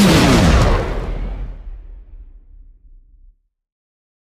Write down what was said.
you.